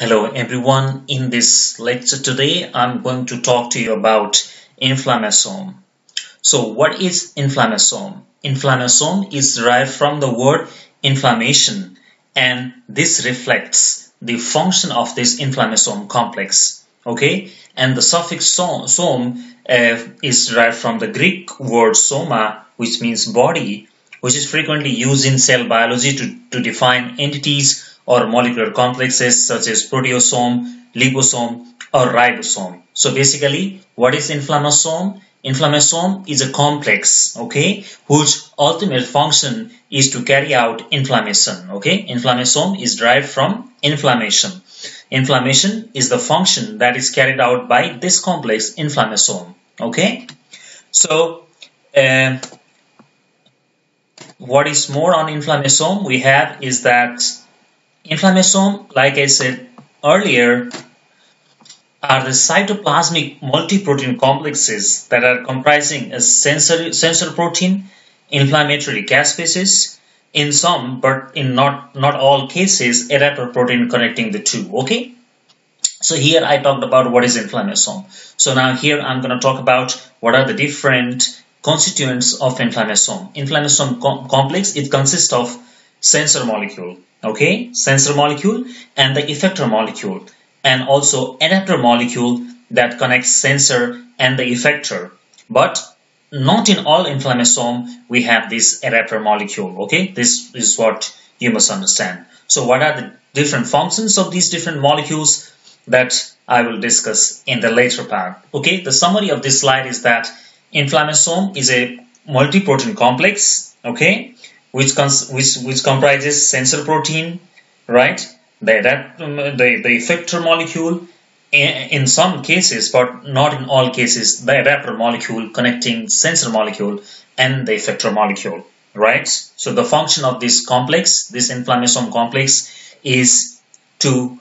Hello everyone. In this lecture today, I'm going to talk to you about inflammasome. So what is inflammasome? Inflammasome is derived from the word inflammation and this reflects the function of this inflammasome complex. Okay, and the suffix som, uh, is derived from the Greek word soma which means body which is frequently used in cell biology to, to define entities or molecular complexes such as proteasome, liposome or ribosome. So basically what is inflammasome? Inflammasome is a complex, okay, whose ultimate function is to carry out inflammation, okay. Inflammasome is derived from inflammation. Inflammation is the function that is carried out by this complex inflammasome, okay. So, uh, what is more on inflammasome we have is that Inflammasome, like I said earlier, are the cytoplasmic multiprotein complexes that are comprising a sensory, sensor protein, inflammatory caspases, in some but in not, not all cases, erythroprotein connecting the two, okay? So here I talked about what is inflammasome. So now here I'm going to talk about what are the different constituents of inflammasome. Inflammasome com complex, it consists of sensor molecule, okay? Sensor molecule and the effector molecule and also adapter molecule that connects sensor and the effector. But not in all inflammasome we have this adapter molecule okay? This is what you must understand. So what are the different functions of these different molecules that I will discuss in the later part okay? The summary of this slide is that inflammasome is a multi-protein complex okay which which which comprises sensor protein, right? The that, um, the the effector molecule in some cases, but not in all cases, the adapter molecule connecting sensor molecule and the effector molecule, right? So the function of this complex, this inflammasome complex, is to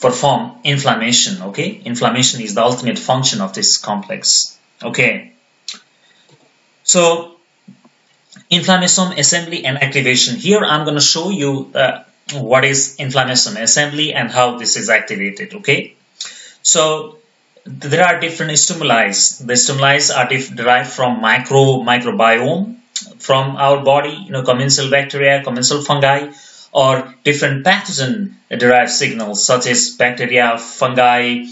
perform inflammation. Okay, inflammation is the ultimate function of this complex. Okay, so inflammasome assembly and activation. Here I'm going to show you uh, what is inflammasome assembly and how this is activated. Okay, so there are different stimuli. The stimuli are derived from micro microbiome from our body, you know, commensal bacteria, commensal fungi, or different pathogen derived signals such as bacteria, fungi,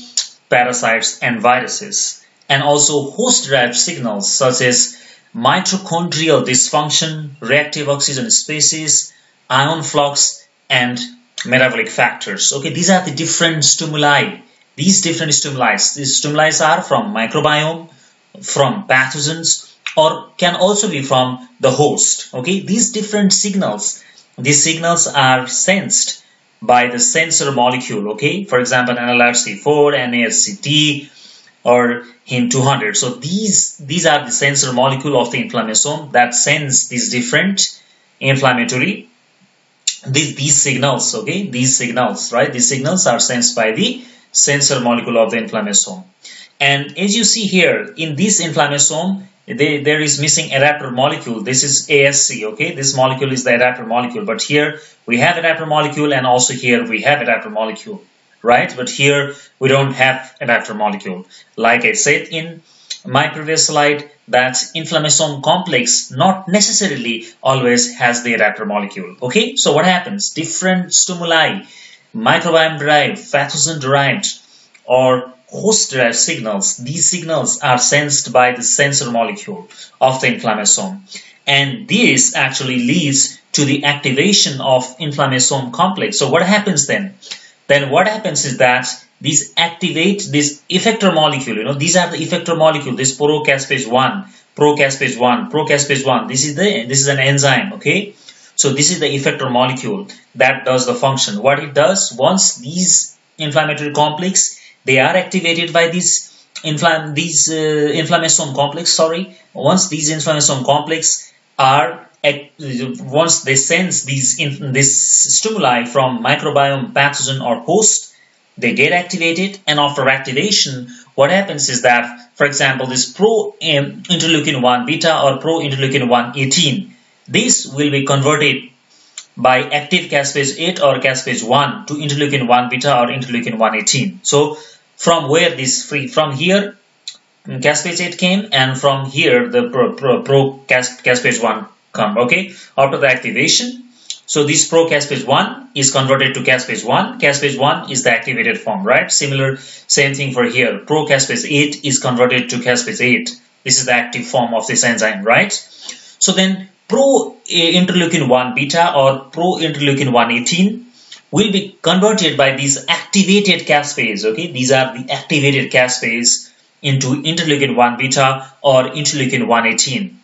parasites, and viruses, and also host derived signals such as mitochondrial dysfunction, reactive oxygen species, ion flux, and metabolic factors. Okay, these are the different stimuli. These different stimuli. These stimuli are from microbiome, from pathogens, or can also be from the host. Okay, these different signals. These signals are sensed by the sensor molecule. Okay, for example, NLRC4, NASCT, or HIM200. So these these are the sensor molecule of the inflammasome that sends these different inflammatory these these signals. Okay, these signals, right? These signals are sensed by the sensor molecule of the inflammasome. And as you see here in this inflammasome, they, there is missing adapter molecule. This is ASC. Okay, this molecule is the adapter molecule. But here we have adapter molecule, and also here we have adapter molecule right? But here we don't have adapter molecule. Like I said in my previous slide, that inflammasome complex not necessarily always has the adapter molecule. Okay, so what happens? Different stimuli, microbiome derived, pathogen derived, or host derived signals, these signals are sensed by the sensor molecule of the inflammasome. And this actually leads to the activation of inflammasome complex. So what happens then? Then what happens is that these activate this effector molecule. You know, these are the effector molecule. This procaspase one, procaspase one, procaspase one. This is the this is an enzyme. Okay, so this is the effector molecule that does the function. What it does once these inflammatory complex they are activated by these inflam these uh, inflammasome complex. Sorry, once these inflammasome complex are once they sense these this stimuli from microbiome pathogen or host they get activated and after activation what happens is that for example this pro interleukin 1 beta or pro interleukin 1 18 this will be converted by active caspase 8 or caspase 1 to interleukin 1 beta or interleukin 118. So from where this free, from here caspase 8 came and from here the pro, pro, pro caspase 1 come, okay, after the activation. So this pro caspase 1 is converted to caspase 1. Caspase 1 is the activated form, right? Similar, same thing for here. Pro caspase 8 is converted to caspase 8. This is the active form of this enzyme, right? So then pro eh, interleukin 1 beta or pro interleukin 118 will be converted by these activated caspase, okay? These are the activated caspase into interleukin 1 beta or interleukin 118.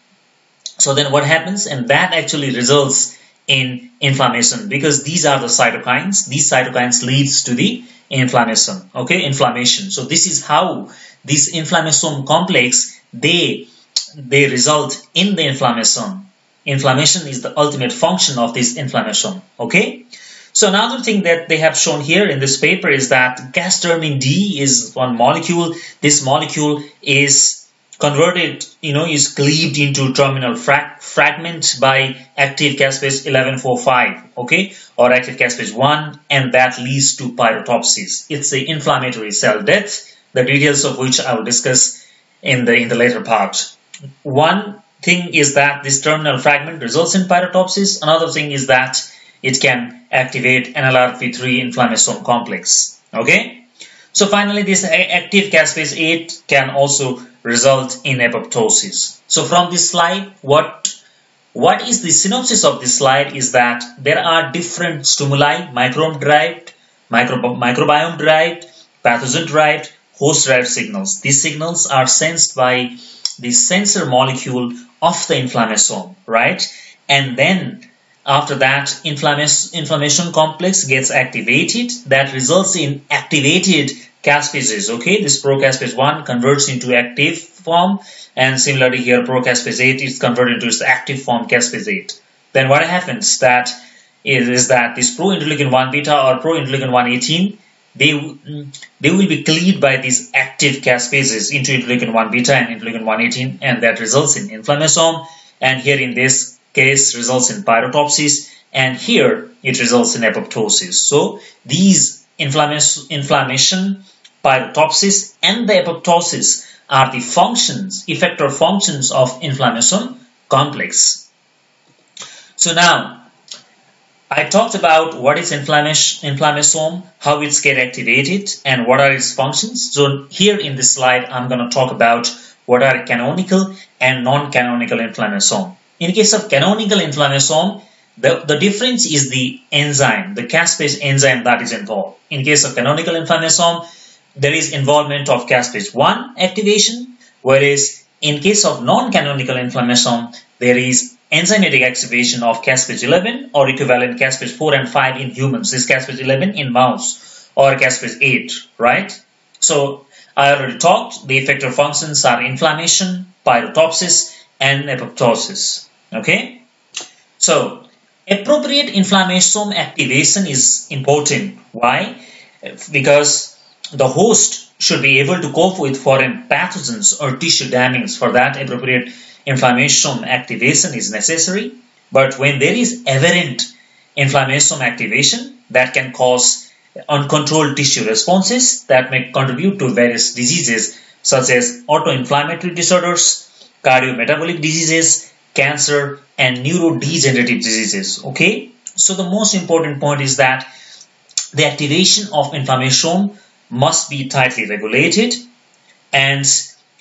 So then what happens? And that actually results in inflammation because these are the cytokines. These cytokines leads to the inflammation, okay? Inflammation. So this is how this inflammasome complex, they, they result in the inflammation. Inflammation is the ultimate function of this inflammasome, okay? So another thing that they have shown here in this paper is that gasdermin D is one molecule. This molecule is converted, you know, is cleaved into terminal fra fragment by active caspase 1145, okay, or active caspase 1, and that leads to pyroptosis. It's the inflammatory cell death, the details of which I will discuss in the in the later part. One thing is that this terminal fragment results in pyroptosis. Another thing is that it can activate NLRP3 inflammasome complex. Okay. So finally, this active caspase 8 can also result in apoptosis. So from this slide, what what is the synopsis of this slide is that there are different stimuli, microbiome derived, micro, microbiome derived, pathogen derived, host derived signals. These signals are sensed by the sensor molecule of the inflammasome, right? And then after that, inflammasome complex gets activated. That results in activated caspases. Okay, this procaspase 1 converts into active form, and similarly here procaspase 8 is converted into its active form caspase 8. Then what happens that is that this pro-interleukin 1 beta or pro-interleukin 118 they they will be cleaved by these active caspases into interleukin 1 beta and interleukin 118 and that results in inflammation and here in this case results in pyroptosis and here it results in apoptosis. So these inflammation pyroptosis and the apoptosis are the functions, effector functions of inflammasome complex. So now I talked about what is inflammasome, how it's get activated, and what are its functions. So here in this slide, I'm going to talk about what are canonical and non-canonical inflammasome. In case of canonical inflammasome, the, the difference is the enzyme, the caspase enzyme that is involved. In case of canonical inflammasome, there is involvement of caspase 1 activation, whereas in case of non-canonical inflammasome, there is enzymatic activation of caspase 11 or equivalent caspase 4 and 5 in humans. This caspase 11 in mouse or caspase 8, right? So I already talked, the effector functions are inflammation, pyroptosis, and apoptosis. Okay, so appropriate inflammasome activation is important. Why? Because the host should be able to cope with foreign pathogens or tissue damage. For that, appropriate inflammasome activation is necessary. But when there is aberrant inflammasome activation, that can cause uncontrolled tissue responses that may contribute to various diseases such as autoinflammatory disorders, cardiometabolic diseases, cancer, and neurodegenerative diseases. Okay, so the most important point is that the activation of inflammasome must be tightly regulated, and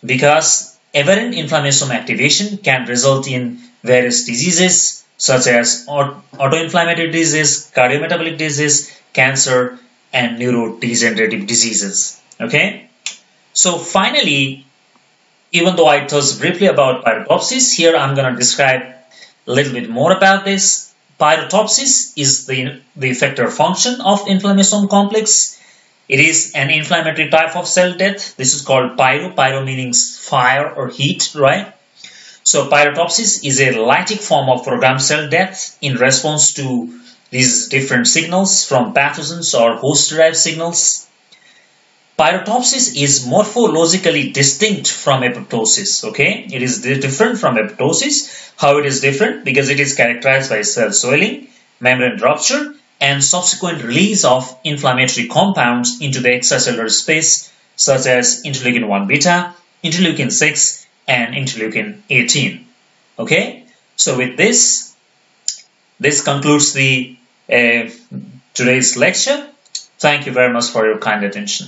because aberrant inflammasome activation can result in various diseases such as autoinflammatory disease, cardiometabolic disease, cancer, and neurodegenerative diseases. Okay, so finally, even though I told briefly about pyroptosis, here I'm going to describe a little bit more about this. Pyroptosis is the, the effector function of inflammasome complex. It is an inflammatory type of cell death. This is called pyro. Pyro meaning fire or heat, right? So pyroptosis is a lytic form of programmed cell death in response to these different signals from pathogens or host-derived signals. Pyroptosis is morphologically distinct from apoptosis. Okay, it is different from apoptosis. How it is different? Because it is characterized by cell swelling, membrane rupture and subsequent release of inflammatory compounds into the extracellular space such as interleukin 1 beta, interleukin 6 and interleukin 18. Okay, so with this, this concludes the uh, today's lecture. Thank you very much for your kind attention.